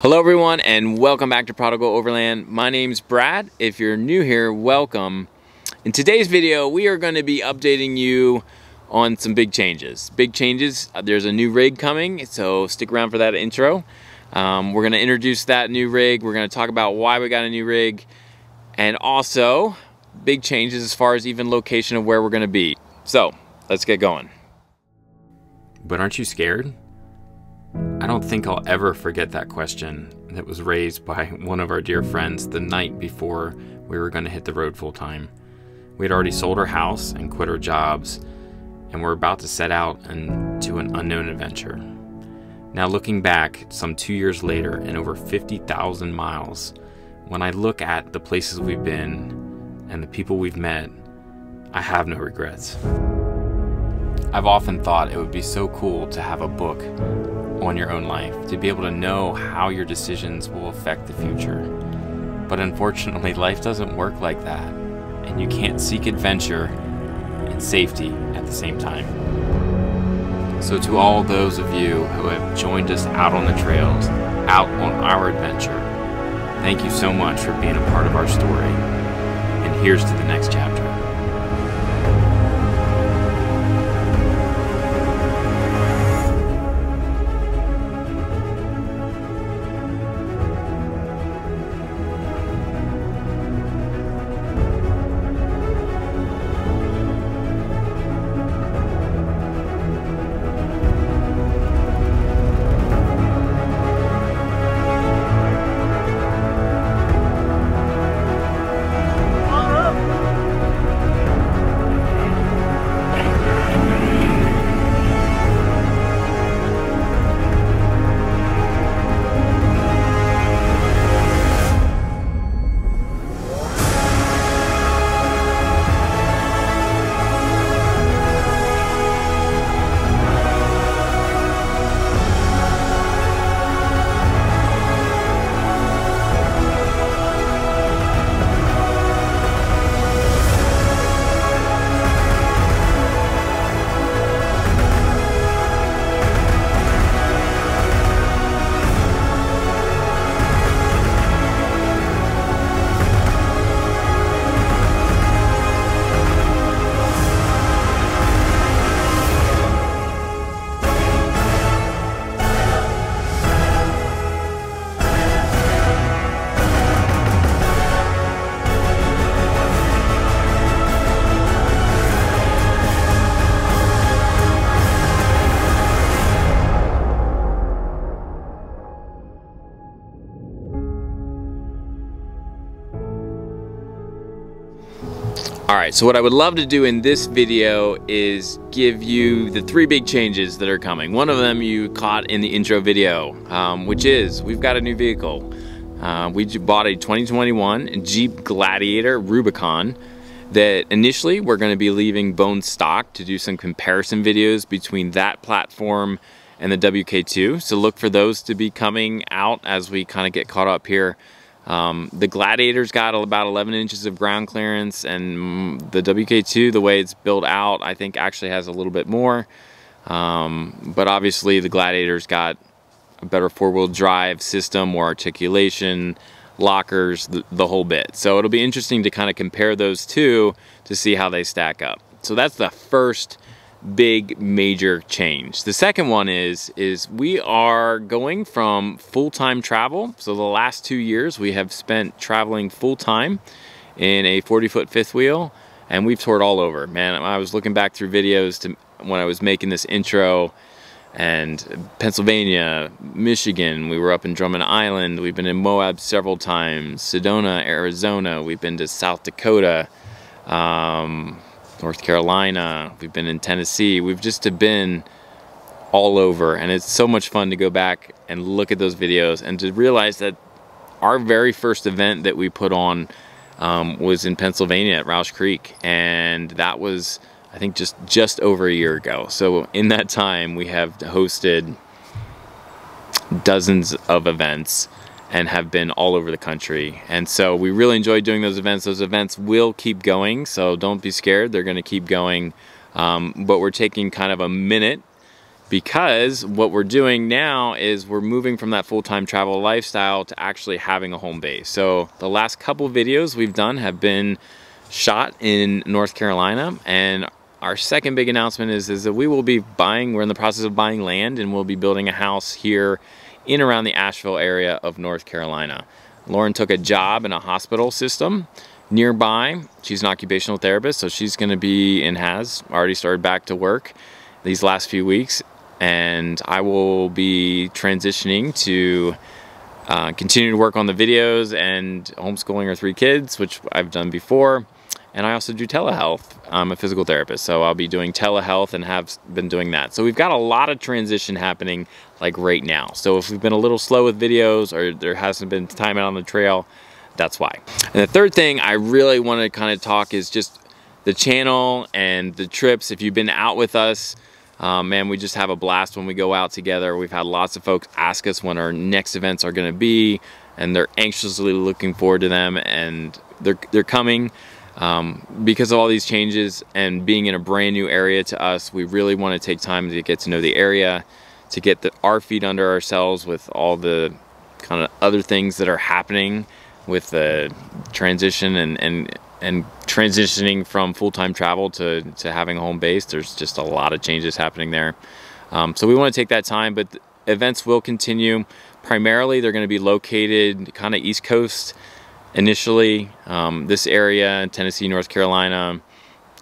Hello everyone and welcome back to Prodigal Overland. My name's Brad. If you're new here, welcome. In today's video, we are going to be updating you on some big changes. Big changes, uh, there's a new rig coming, so stick around for that intro. Um, we're going to introduce that new rig, we're going to talk about why we got a new rig, and also big changes as far as even location of where we're going to be. So, let's get going. But aren't you scared? I don't think I'll ever forget that question that was raised by one of our dear friends the night before we were going to hit the road full time. We had already sold our house and quit our jobs, and we're about to set out into an unknown adventure. Now, looking back some two years later and over 50,000 miles, when I look at the places we've been and the people we've met, I have no regrets. I've often thought it would be so cool to have a book on your own life, to be able to know how your decisions will affect the future. But unfortunately, life doesn't work like that, and you can't seek adventure and safety at the same time. So, to all those of you who have joined us out on the trails, out on our adventure, thank you so much for being a part of our story. And here's to the next chapter. All right, so what I would love to do in this video is give you the three big changes that are coming. One of them you caught in the intro video, um, which is we've got a new vehicle. Uh, we bought a 2021 Jeep Gladiator Rubicon that initially we're going to be leaving bone stock to do some comparison videos between that platform and the WK2. So look for those to be coming out as we kind of get caught up here um, the Gladiator's got about 11 inches of ground clearance and the WK2, the way it's built out, I think actually has a little bit more. Um, but obviously the Gladiator's got a better four-wheel drive system, more articulation, lockers, the, the whole bit. So it'll be interesting to kind of compare those two to see how they stack up. So that's the first big major change. The second one is is we are going from full-time travel. So the last 2 years we have spent traveling full-time in a 40-foot fifth wheel and we've toured all over. Man, I was looking back through videos to when I was making this intro and Pennsylvania, Michigan, we were up in Drummond Island, we've been in Moab several times, Sedona, Arizona, we've been to South Dakota, um, North Carolina, we've been in Tennessee, we've just been all over and it's so much fun to go back and look at those videos and to realize that our very first event that we put on um, was in Pennsylvania at Rausch Creek and that was I think just just over a year ago. So in that time we have hosted dozens of events and have been all over the country. And so we really enjoy doing those events. Those events will keep going, so don't be scared. They're going to keep going. Um, but we're taking kind of a minute because what we're doing now is we're moving from that full-time travel lifestyle to actually having a home base. So the last couple videos we've done have been shot in North Carolina and our second big announcement is, is that we will be buying, we're in the process of buying land and we'll be building a house here in around the Asheville area of North Carolina. Lauren took a job in a hospital system nearby. She's an occupational therapist, so she's gonna be and has already started back to work these last few weeks and I will be transitioning to uh, continue to work on the videos and homeschooling our three kids, which I've done before. And I also do telehealth. I'm a physical therapist, so I'll be doing telehealth and have been doing that. So we've got a lot of transition happening like right now. So if we've been a little slow with videos or there hasn't been time out on the trail, that's why. And the third thing I really want to kind of talk is just the channel and the trips. If you've been out with us, um, man, we just have a blast when we go out together. We've had lots of folks ask us when our next events are going to be, and they're anxiously looking forward to them, and they're they're coming. Um, because of all these changes and being in a brand new area to us, we really want to take time to get to know the area, to get the, our feet under ourselves with all the kind of other things that are happening with the transition and, and and transitioning from full-time travel to, to having a home base, there's just a lot of changes happening there. Um, so we want to take that time, but events will continue. Primarily, they're going to be located kind of East Coast initially. Um, this area, Tennessee, North Carolina,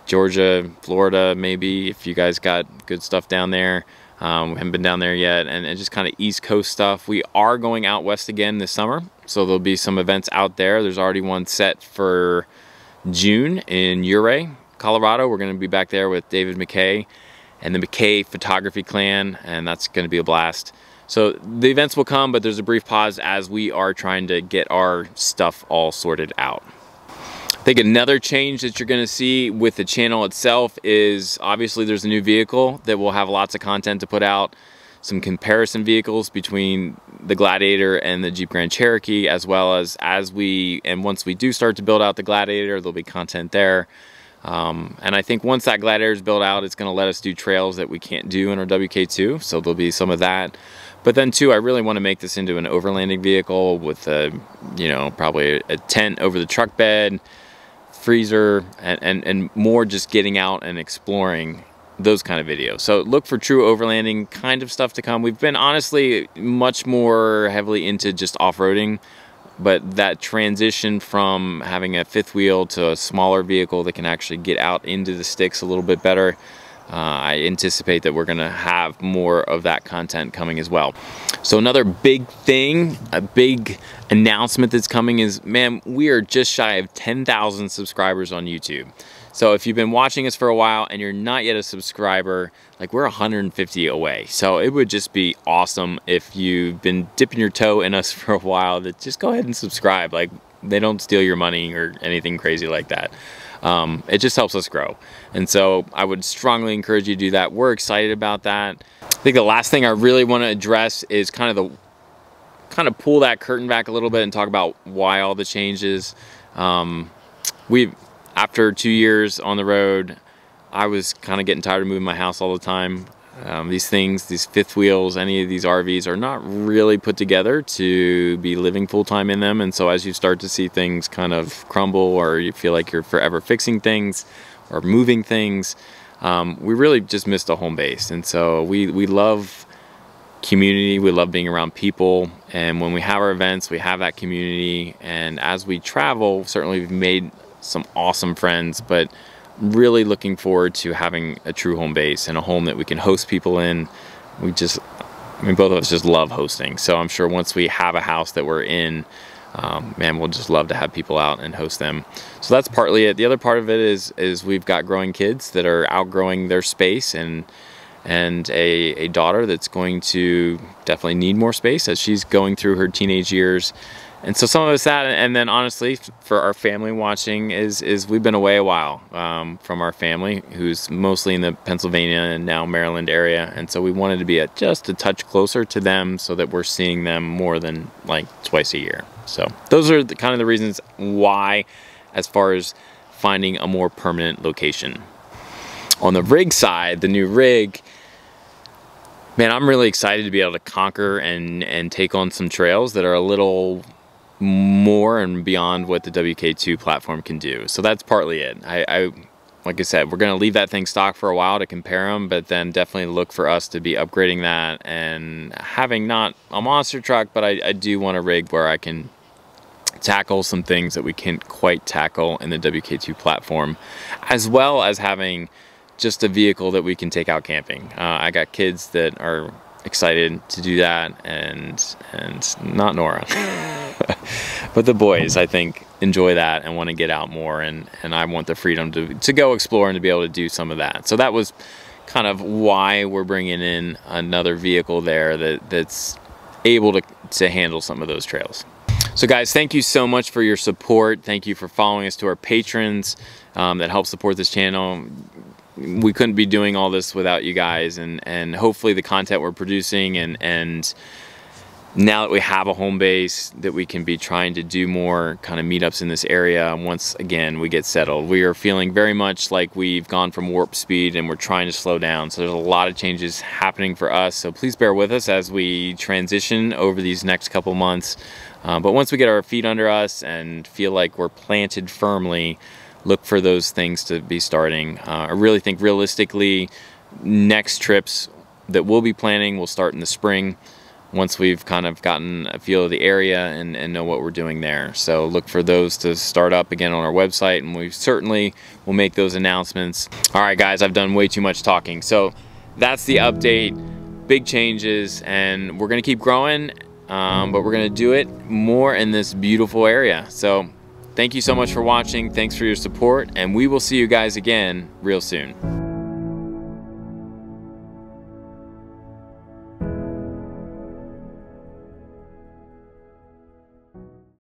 Georgia, Florida, maybe if you guys got good stuff down there. Um, we haven't been down there yet, and, and just kind of East Coast stuff. We are going out west again this summer, so there'll be some events out there. There's already one set for June in Ouray, Colorado. We're going to be back there with David McKay and the McKay Photography Clan, and that's going to be a blast. So the events will come, but there's a brief pause as we are trying to get our stuff all sorted out. I think another change that you're going to see with the channel itself is obviously there's a new vehicle that will have lots of content to put out some comparison vehicles between the Gladiator and the Jeep Grand Cherokee, as well as as we, and once we do start to build out the Gladiator, there'll be content there. Um, and I think once that Gladiator is built out, it's gonna let us do trails that we can't do in our WK2, so there'll be some of that. But then too, I really wanna make this into an overlanding vehicle with a, you know, probably a tent over the truck bed, freezer, and, and, and more just getting out and exploring those kind of videos. So look for true overlanding kind of stuff to come. We've been honestly much more heavily into just off-roading, but that transition from having a fifth wheel to a smaller vehicle that can actually get out into the sticks a little bit better, uh, I anticipate that we're gonna have more of that content coming as well. So another big thing, a big announcement that's coming is, man, we are just shy of 10,000 subscribers on YouTube. So if you've been watching us for a while and you're not yet a subscriber, like we're 150 away. So it would just be awesome if you've been dipping your toe in us for a while that just go ahead and subscribe. Like they don't steal your money or anything crazy like that. Um, it just helps us grow. And so I would strongly encourage you to do that. We're excited about that. I think the last thing I really want to address is kind of the kind of pull that curtain back a little bit and talk about why all the changes. Um, we've after two years on the road, I was kind of getting tired of moving my house all the time. Um, these things, these fifth wheels, any of these RVs are not really put together to be living full time in them. And so as you start to see things kind of crumble or you feel like you're forever fixing things or moving things, um, we really just missed a home base. And so we, we love community, we love being around people. And when we have our events, we have that community. And as we travel, certainly we've made some awesome friends, but really looking forward to having a true home base and a home that we can host people in. We just, I mean, both of us just love hosting. So I'm sure once we have a house that we're in, um, man, we'll just love to have people out and host them. So that's partly it. The other part of it is is we've got growing kids that are outgrowing their space and and a, a daughter that's going to definitely need more space as she's going through her teenage years and so some of us that, and then honestly, for our family watching, is is we've been away a while um, from our family, who's mostly in the Pennsylvania and now Maryland area, and so we wanted to be a, just a touch closer to them, so that we're seeing them more than like twice a year. So those are the, kind of the reasons why, as far as finding a more permanent location. On the rig side, the new rig man, I'm really excited to be able to conquer and, and take on some trails that are a little more and beyond what the WK2 platform can do. So that's partly it. I, I like I said, we're going to leave that thing stock for a while to compare them, but then definitely look for us to be upgrading that and having not a monster truck, but I, I do want a rig where I can tackle some things that we can't quite tackle in the WK2 platform, as well as having just a vehicle that we can take out camping. Uh, I got kids that are excited to do that, and and not Nora, but the boys I think enjoy that and want to get out more, and and I want the freedom to to go explore and to be able to do some of that. So that was kind of why we're bringing in another vehicle there that that's able to to handle some of those trails. So guys, thank you so much for your support. Thank you for following us to our patrons um, that help support this channel. We couldn't be doing all this without you guys and, and hopefully the content we're producing and, and now that we have a home base that we can be trying to do more kind of meetups in this area once again we get settled. We are feeling very much like we've gone from warp speed and we're trying to slow down. So there's a lot of changes happening for us. So please bear with us as we transition over these next couple months. Uh, but once we get our feet under us and feel like we're planted firmly look for those things to be starting uh, I really think realistically next trips that we'll be planning will start in the spring once we've kind of gotten a feel of the area and, and know what we're doing there. So look for those to start up again on our website and we certainly will make those announcements. All right guys, I've done way too much talking. So that's the update, big changes and we're gonna keep growing, um, but we're gonna do it more in this beautiful area. So thank you so much for watching. Thanks for your support and we will see you guys again real soon.